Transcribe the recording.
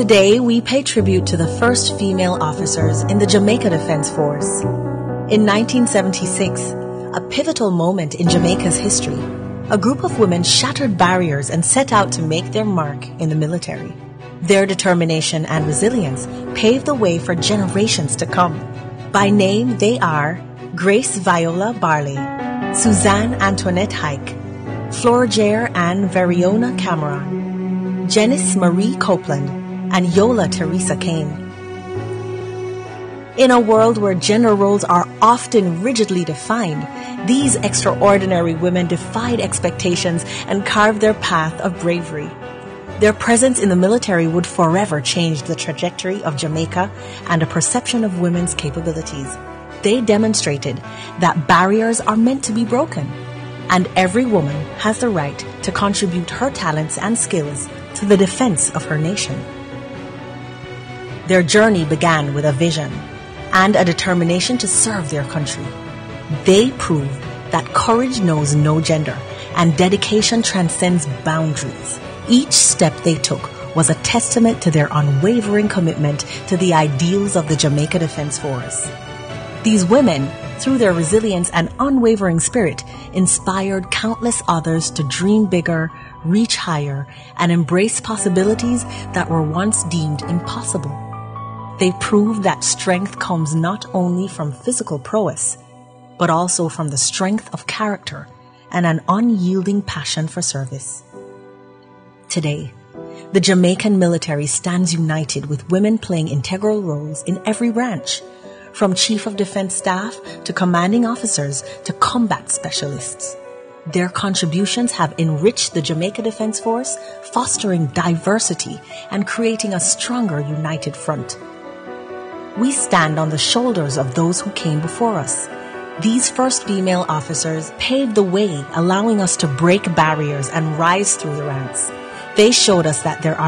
Today, we pay tribute to the first female officers in the Jamaica Defense Force. In 1976, a pivotal moment in Jamaica's history, a group of women shattered barriers and set out to make their mark in the military. Their determination and resilience paved the way for generations to come. By name, they are Grace Viola Barley, Suzanne Antoinette Hike, Flora Jair Ann Veriona Cameron, Janice Marie Copeland, and Yola Teresa Kane. In a world where gender roles are often rigidly defined, these extraordinary women defied expectations and carved their path of bravery. Their presence in the military would forever change the trajectory of Jamaica and a perception of women's capabilities. They demonstrated that barriers are meant to be broken, and every woman has the right to contribute her talents and skills to the defense of her nation. Their journey began with a vision and a determination to serve their country. They proved that courage knows no gender and dedication transcends boundaries. Each step they took was a testament to their unwavering commitment to the ideals of the Jamaica Defense Force. These women, through their resilience and unwavering spirit, inspired countless others to dream bigger, reach higher, and embrace possibilities that were once deemed impossible. They prove that strength comes not only from physical prowess, but also from the strength of character and an unyielding passion for service. Today, the Jamaican military stands united with women playing integral roles in every branch, from Chief of Defense Staff to commanding officers to combat specialists. Their contributions have enriched the Jamaica Defense Force, fostering diversity and creating a stronger united front. We stand on the shoulders of those who came before us. These first female officers paved the way, allowing us to break barriers and rise through the ranks. They showed us that there are